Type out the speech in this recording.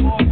Lord.